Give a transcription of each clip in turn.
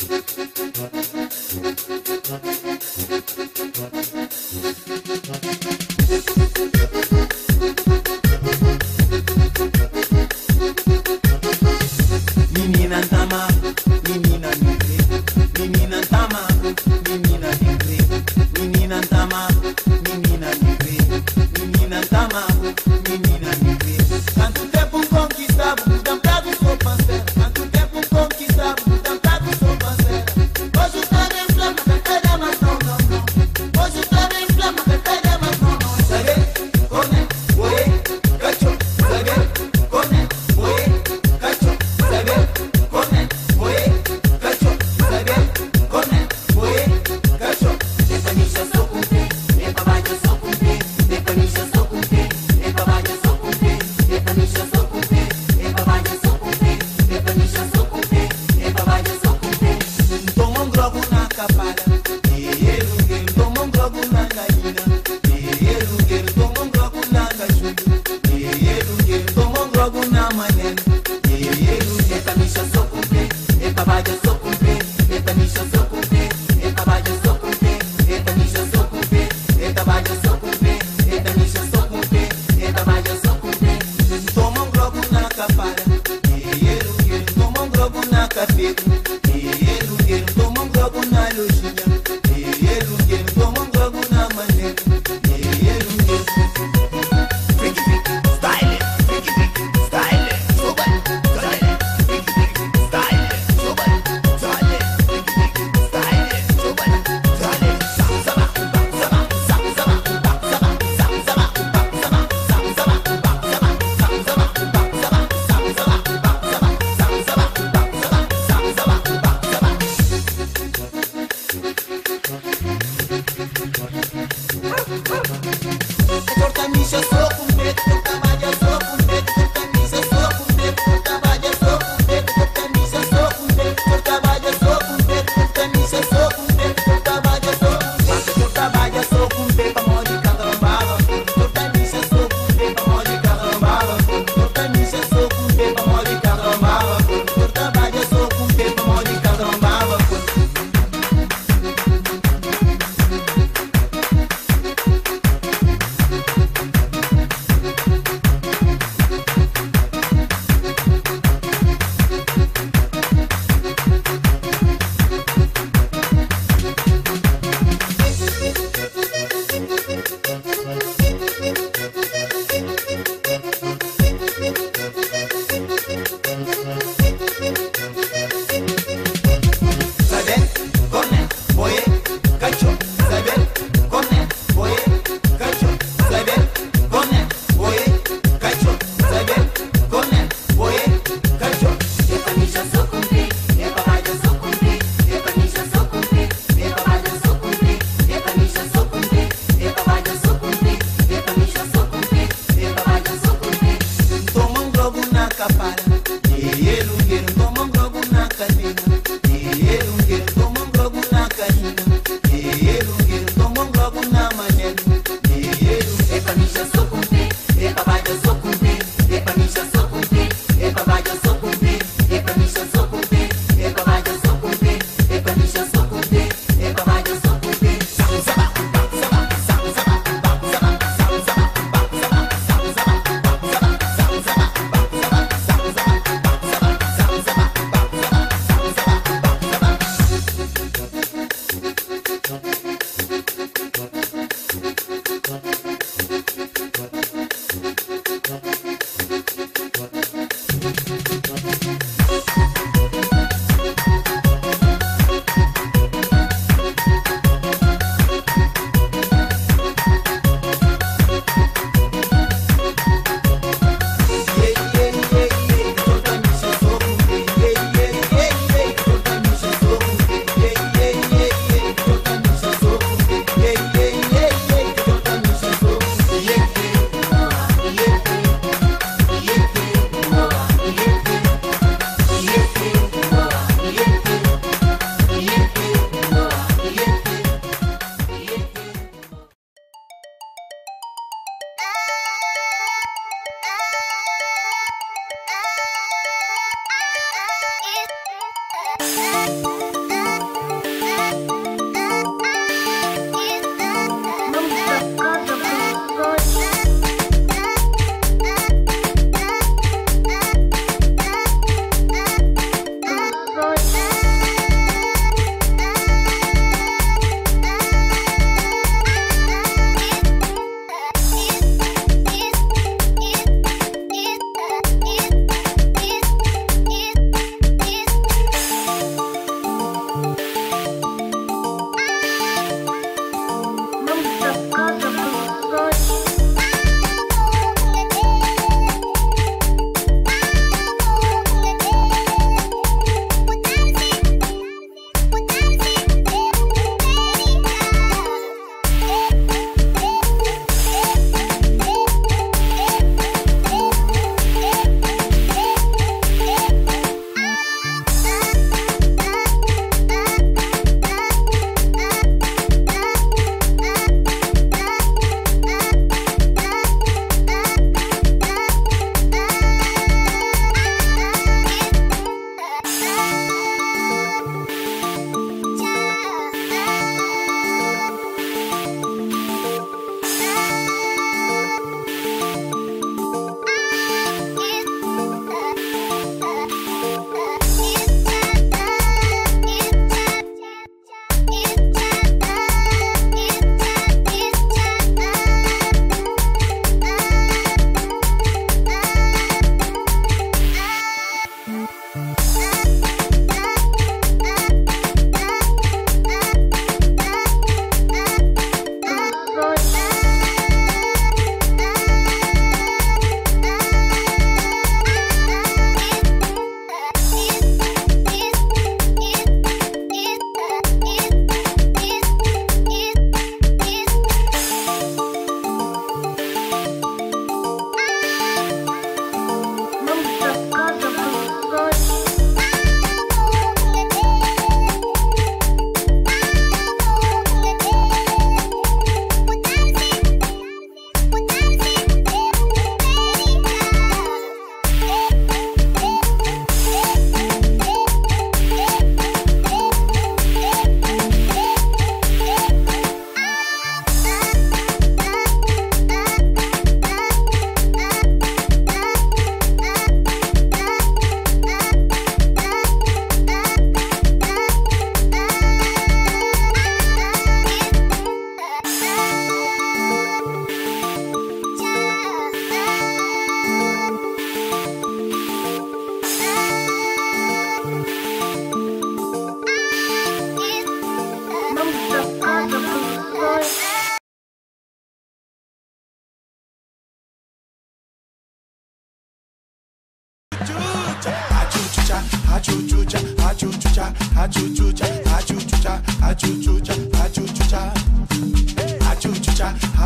Thank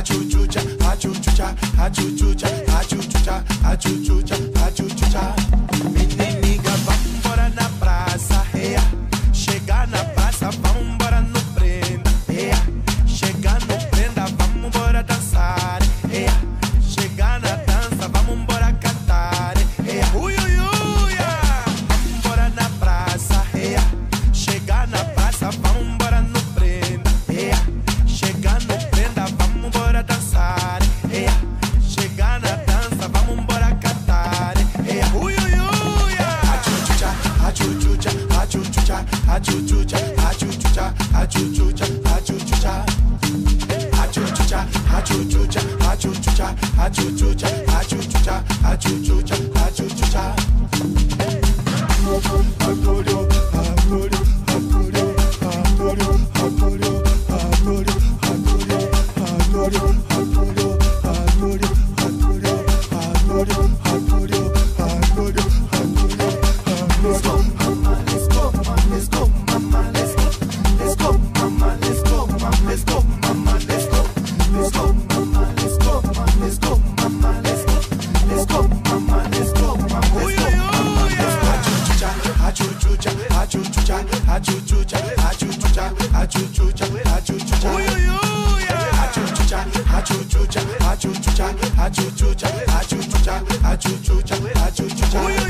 achuchucha, cha, achuchucha, achuchucha, achuchucha, cha. achuchucha, achuchucha, achuchucha, achuchucha. Achuchucha, achuchucha, achuchucha, achuchucha, achuchucha, achuchucha, achuchucha. achuchucha achuchucha achuchucha achuchucha achuchucha